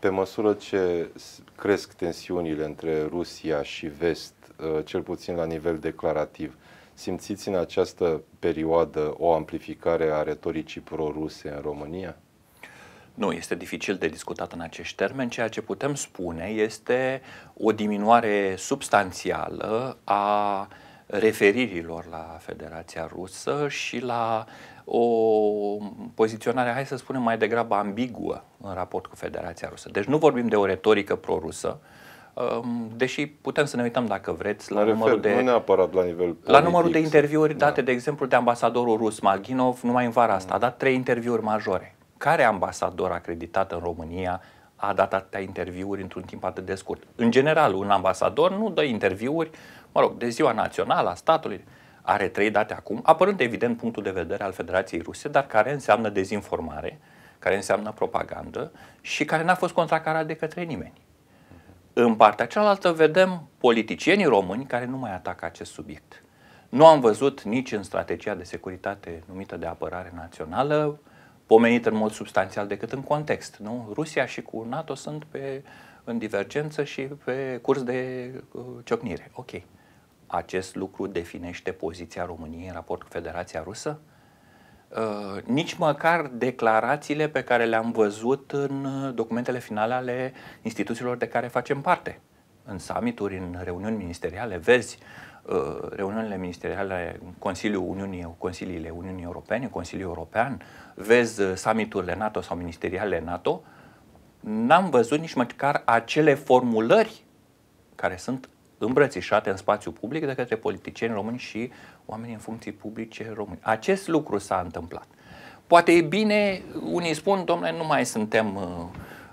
pe măsură ce cresc tensiunile între Rusia și Vest, uh, cel puțin la nivel declarativ, simțiți în această perioadă o amplificare a retoricii pro-ruse în România? Nu, este dificil de discutat în acești termeni. Ceea ce putem spune este o diminuare substanțială a referirilor la Federația Rusă și la o poziționare, hai să spunem, mai degrabă ambiguă în raport cu Federația Rusă. Deci nu vorbim de o retorică pro-rusă, um, deși putem să ne uităm, dacă vreți, la numărul de... Nu neapărat la nivel politic, La numărul de interviuri da. date, de exemplu, de ambasadorul rus, Maginov, numai în vara asta, a dat trei interviuri majore. Care ambasador acreditat în România a dat atâtea interviuri într-un timp atât de scurt? În general, un ambasador nu dă interviuri, mă rog, de ziua națională a statului, are trei date acum, apărând evident punctul de vedere al Federației Ruse, dar care înseamnă dezinformare, care înseamnă propagandă și care n-a fost contracarat de către nimeni. În partea cealaltă vedem politicienii români care nu mai atacă acest subiect. Nu am văzut nici în strategia de securitate numită de apărare națională pomenit în mod substanțial decât în context. Nu? Rusia și cu NATO sunt pe, în divergență și pe curs de uh, ciocnire. Ok. Acest lucru definește poziția României în raport cu Federația Rusă? Uh, nici măcar declarațiile pe care le-am văzut în documentele finale ale instituțiilor de care facem parte. În summituri, în reuniuni ministeriale, vezi uh, reuniunile ministeriale Consiliul Uniunii, Consiliile Uniunii Europene, Consiliul European, vezi uh, summiturile NATO sau ministeriale NATO, n-am văzut nici măcar acele formulări care sunt îmbrățișate în spațiu public de către politicieni români și oameni în funcții publice români. Acest lucru s-a întâmplat. Poate e bine, unii spun, domnule, nu mai suntem uh,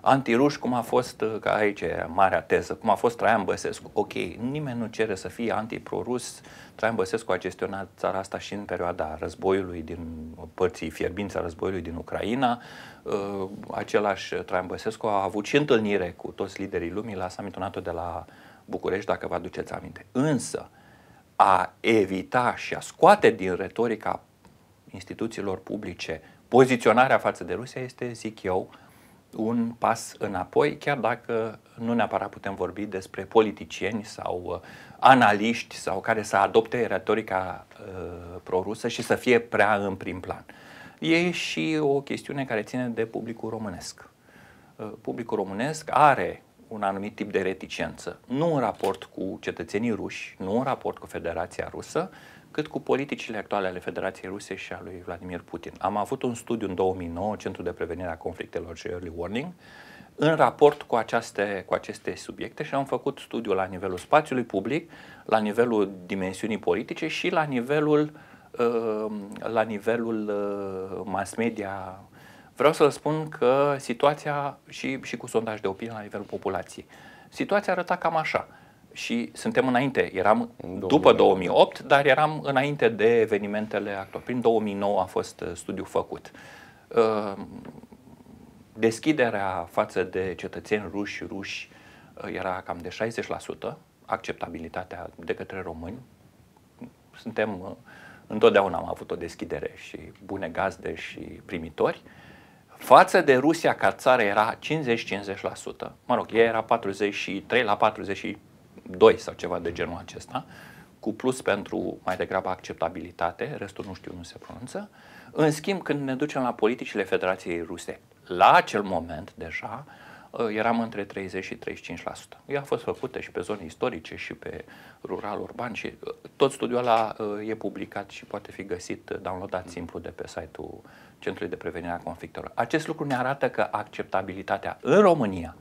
antiruși, cum a fost, uh, ca aici e marea teză, cum a fost Traian Băsescu. Ok, nimeni nu cere să fie antiprorus. Traian Băsescu a gestionat țara asta și în perioada războiului din părții fierbința războiului din Ucraina. Uh, același Traian Băsescu a avut și întâlnire cu toți liderii lumii la summitul NATO de la București, dacă vă aduceți aminte. Însă, a evita și a scoate din retorica instituțiilor publice poziționarea față de Rusia este, zic eu, un pas înapoi, chiar dacă nu neapărat putem vorbi despre politicieni sau uh, analiști sau care să adopte retorica uh, prorusă și să fie prea în prim plan. E și o chestiune care ține de publicul românesc. Uh, publicul românesc are un anumit tip de reticență, nu în raport cu cetățenii ruși, nu în raport cu Federația Rusă, cât cu politicile actuale ale Federației Ruse și a lui Vladimir Putin. Am avut un studiu în 2009, Centrul de Prevenire a Conflictelor și Early Warning, în raport cu aceste, cu aceste subiecte și am făcut studiul la nivelul spațiului public, la nivelul dimensiunii politice și la nivelul, uh, la nivelul uh, mass media Vreau să spun că situația și, și cu sondaj de opinie la nivelul populației, situația arăta cam așa. Și suntem înainte, eram după 2008, dar eram înainte de evenimentele actuale. Prin 2009 a fost uh, studiul făcut. Uh, deschiderea față de cetățeni ruși ruși uh, era cam de 60%, acceptabilitatea de către români. Suntem, întotdeauna am avut o deschidere și bune gazde și primitori. Față de Rusia ca țară era 50-50%. Mă rog, ea era 43 la 42 sau ceva de genul acesta, cu plus pentru mai degrabă acceptabilitate, restul nu știu, nu se pronunță. În schimb, când ne ducem la politicile Federației Ruse, la acel moment deja, ă, eram între 30 și 35%. Ea a fost făcută și pe zone istorice și pe rural-urban și ă, tot studiul ăla ă, e publicat și poate fi găsit, downloadat simplu de pe site-ul Centrului de Prevenire a Conflictelor. Acest lucru ne arată că acceptabilitatea în România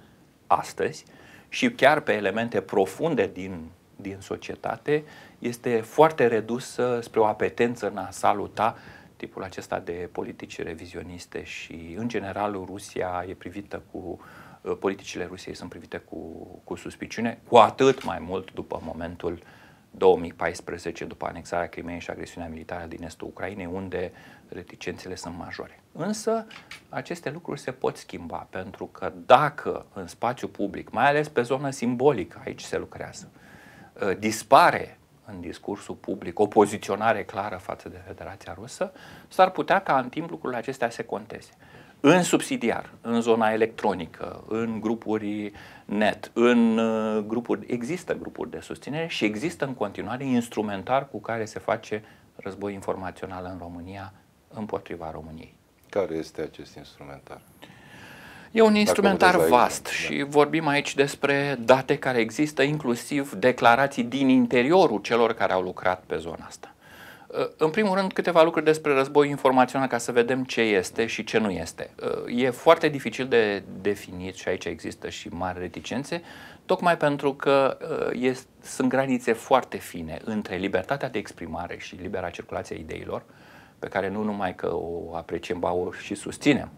astăzi și chiar pe elemente profunde din, din societate este foarte redusă spre o apetență în a saluta tipul acesta de politici revizioniste și în general Rusia e privită cu politicile Rusiei sunt privite cu, cu suspiciune, cu atât mai mult după momentul uh, 2014, după anexarea Crimeei și agresiunea militară din estul Ucrainei, unde reticențele sunt majore. Însă, aceste lucruri se pot schimba, pentru că dacă în spațiu public, mai ales pe zonă simbolică, aici se lucrează, uh, dispare în discursul public o poziționare clară față de Federația Rusă, s-ar putea ca în timp lucrurile acestea se conteze. În subsidiar, în zona electronică, în grupuri net, în uh, grupuri, există grupuri de susținere și există în continuare instrumentar cu care se face război informațional în România împotriva României. Care este acest instrumentar? E un instrumentar vast da. și vorbim aici despre date care există, inclusiv declarații din interiorul celor care au lucrat pe zona asta. Uh, în primul rând, câteva lucruri despre război informațional ca să vedem ce este și ce nu este. Uh, e foarte dificil de definit și aici există și mari reticențe, tocmai pentru că uh, sunt granițe foarte fine între libertatea de exprimare și libera circulație a ideilor, pe care nu numai că o apreciem, ba o și susținem.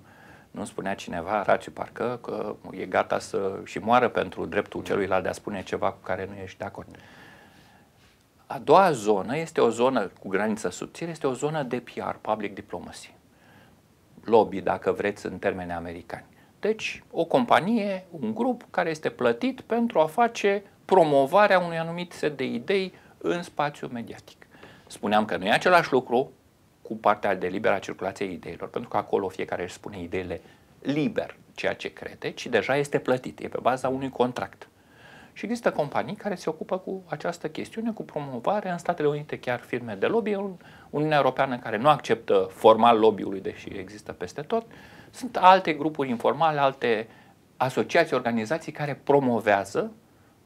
Nu spunea cineva, Raciu parcă, că e gata să și moară pentru dreptul celuilalt de a spune ceva cu care nu ești de acord. A doua zonă este o zonă cu graniță subțire, este o zonă de PR, public diplomacy. Lobby, dacă vreți, în termeni americani. Deci, o companie, un grup care este plătit pentru a face promovarea unui anumit set de idei în spațiu mediatic. Spuneam că nu e același lucru cu partea de libera circulație a ideilor, pentru că acolo fiecare își spune ideile liber, ceea ce crede, ci deja este plătit, e pe baza unui contract. Și există companii care se ocupă cu această chestiune, cu promovarea în Statele Unite, chiar firme de lobby, în Uniunea Europeană care nu acceptă formal lobby-ului, deși există peste tot. Sunt alte grupuri informale, alte asociații, organizații care promovează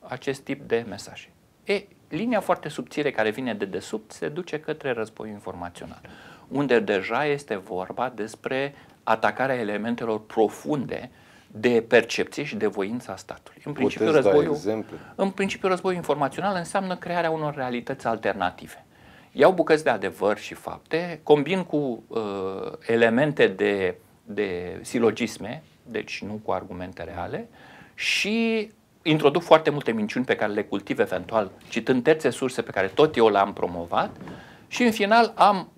acest tip de mesaje. E, linia foarte subțire care vine de desubt se duce către război informațional, unde deja este vorba despre atacarea elementelor profunde de percepție și de voința statului. În principiu, Puteți războiul, da exemple? în principiu, războiul informațional înseamnă crearea unor realități alternative. Iau bucăți de adevăr și fapte, combin cu uh, elemente de, de silogisme, deci nu cu argumente reale, și introduc foarte multe minciuni pe care le cultiv eventual, citând terțe surse pe care tot eu le-am promovat și în final am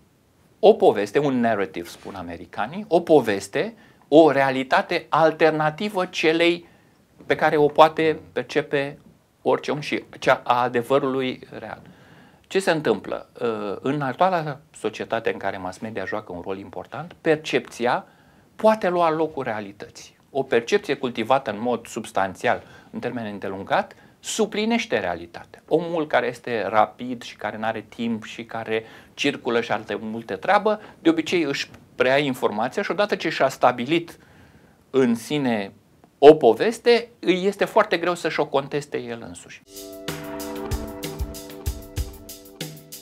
o poveste, un narrative, spun americanii, o poveste o realitate alternativă celei pe care o poate percepe orice om și cea a adevărului real. Ce se întâmplă? Uh, în actuala societate în care mass media joacă un rol important, percepția poate lua locul realității. O percepție cultivată în mod substanțial, în termen îndelungat, suplinește realitatea. Omul care este rapid și care nu are timp și care circulă și are multe treabă, de obicei își preia informația și odată ce și-a stabilit în sine o poveste, îi este foarte greu să-și o conteste el însuși.